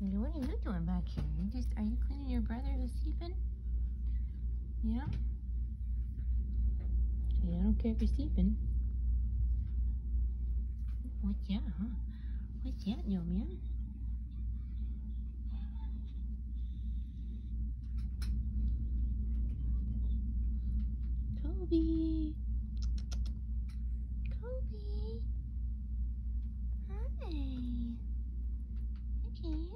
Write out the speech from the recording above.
what are you doing back here? You just are you cleaning your brother who's sleeping? Yeah? Yeah, I don't care if you're sleeping. What's that, huh? What's that, yo man? Kobe.